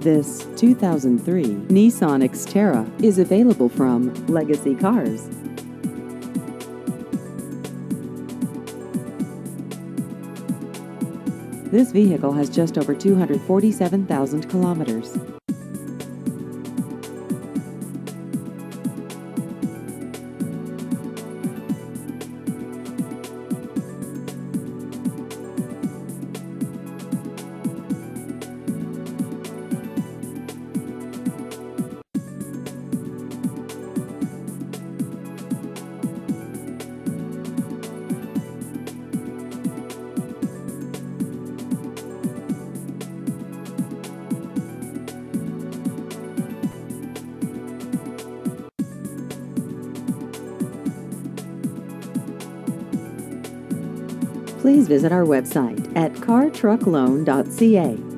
This 2003 Nissan Xterra is available from Legacy Cars. This vehicle has just over 247,000 kilometers. Please visit our website at cartruckloan.ca